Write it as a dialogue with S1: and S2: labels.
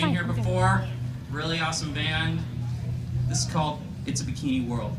S1: been here before. Really awesome band. This is called It's a Bikini World.